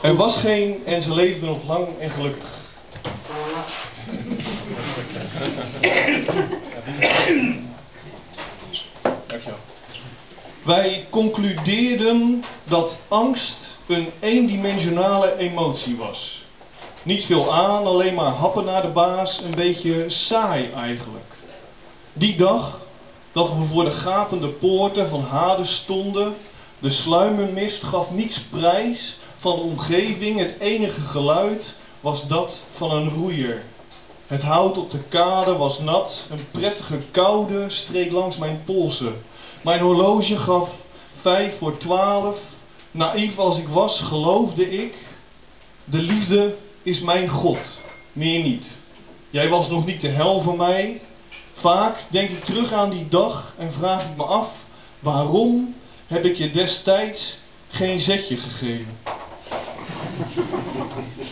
Er was geen en ze leefden nog lang en gelukkig. Dankjewel. Wij concludeerden dat angst een eendimensionale emotie was. Niet veel aan, alleen maar happen naar de baas, een beetje saai eigenlijk. Die dag dat we voor de gapende poorten van Hades stonden, de sluimermist gaf niets prijs van de omgeving, het enige geluid was dat van een roeier. Het hout op de kade was nat, een prettige koude streek langs mijn polsen. Mijn horloge gaf vijf voor twaalf. Naïef als ik was, geloofde ik, de liefde is mijn God, meer niet. Jij was nog niet de hel voor mij. Vaak denk ik terug aan die dag en vraag ik me af, waarom heb ik je destijds geen zetje gegeven? Thank you.